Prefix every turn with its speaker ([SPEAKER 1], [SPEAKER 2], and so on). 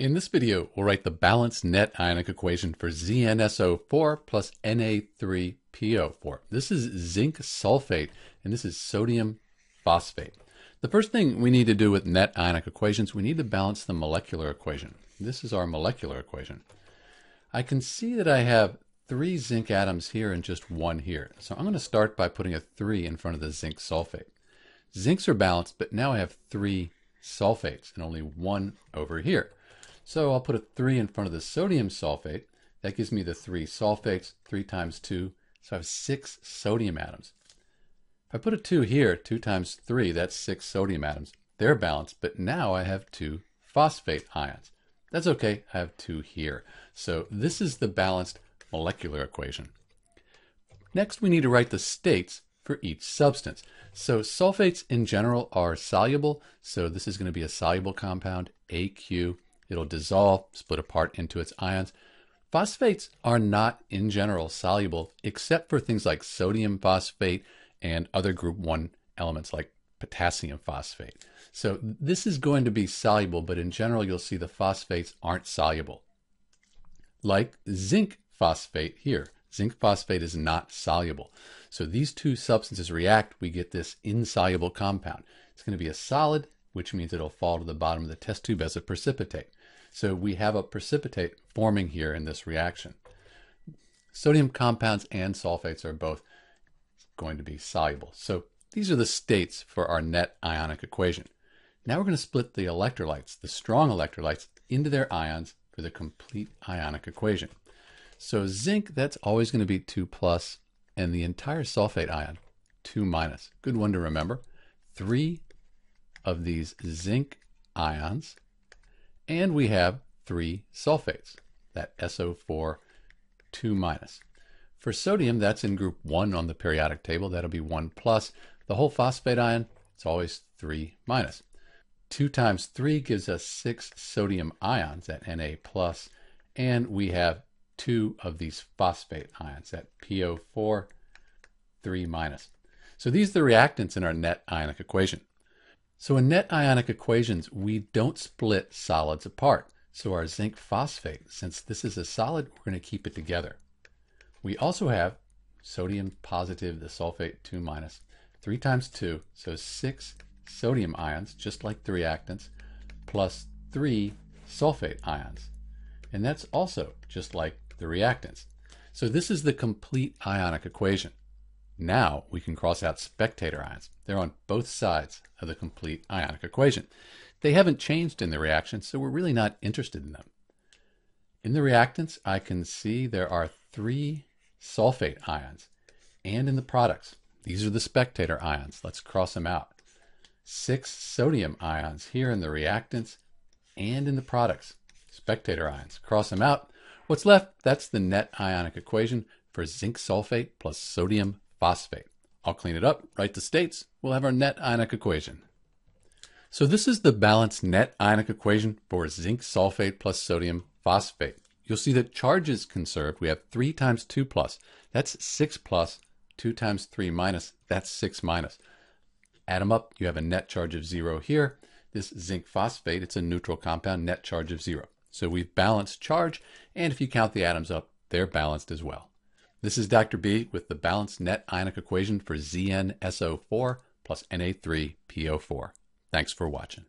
[SPEAKER 1] In this video, we'll write the balanced net ionic equation for ZnSO4 plus Na3PO4. This is zinc sulfate, and this is sodium phosphate. The first thing we need to do with net ionic equations, we need to balance the molecular equation. This is our molecular equation. I can see that I have three zinc atoms here and just one here. So I'm going to start by putting a 3 in front of the zinc sulfate. Zincs are balanced, but now I have three sulfates and only one over here. So I'll put a 3 in front of the sodium sulfate. That gives me the three sulfates, 3 times 2. So I have 6 sodium atoms. If I put a 2 here, 2 times 3, that's 6 sodium atoms. They're balanced, but now I have 2 phosphate ions. That's okay, I have 2 here. So this is the balanced molecular equation. Next, we need to write the states for each substance. So sulfates in general are soluble, so this is going to be a soluble compound, AQ. It'll dissolve, split apart into its ions. Phosphates are not in general soluble except for things like sodium phosphate and other group 1 elements like potassium phosphate. So this is going to be soluble, but in general you'll see the phosphates aren't soluble. Like zinc phosphate here. Zinc phosphate is not soluble. So these two substances react, we get this insoluble compound. It's going to be a solid, which means it'll fall to the bottom of the test tube as a precipitate. So we have a precipitate forming here in this reaction. Sodium compounds and sulfates are both going to be soluble. So these are the states for our net ionic equation. Now we're going to split the electrolytes, the strong electrolytes, into their ions for the complete ionic equation. So zinc, that's always going to be 2 plus, and the entire sulfate ion, 2 minus. Good one to remember. Three of these zinc ions and we have three sulfates, that SO4 2 minus. For sodium, that's in group 1 on the periodic table. That'll be 1 plus. The whole phosphate ion, it's always 3 minus. 2 times 3 gives us 6 sodium ions at Na plus, and we have two of these phosphate ions at PO4 3 minus. So these are the reactants in our net ionic equation. So in net ionic equations, we don't split solids apart. So our zinc phosphate, since this is a solid, we're going to keep it together. We also have sodium positive, the sulfate 2 minus, 3 times 2, so 6 sodium ions, just like the reactants, plus 3 sulfate ions. And that's also just like the reactants. So this is the complete ionic equation. Now we can cross out spectator ions. They're on both sides of the complete ionic equation. They haven't changed in the reaction, so we're really not interested in them. In the reactants, I can see there are three sulfate ions. And in the products, these are the spectator ions. Let's cross them out. Six sodium ions here in the reactants and in the products. Spectator ions. Cross them out. What's left? That's the net ionic equation for zinc sulfate plus sodium phosphate. I'll clean it up, write the states, we'll have our net ionic equation. So this is the balanced net ionic equation for zinc sulfate plus sodium phosphate. You'll see that charge is conserved. We have 3 times 2 plus. That's 6 plus. 2 times 3 minus. That's 6 minus. Add them up. You have a net charge of 0 here. This zinc phosphate, it's a neutral compound, net charge of 0. So we've balanced charge, and if you count the atoms up, they're balanced as well. This is Dr. B with the balanced net ionic equation for ZnSO4 plus Na3PO4. Thanks for watching.